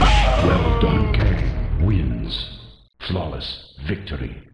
Well done, Kay. Wins. Flawless victory.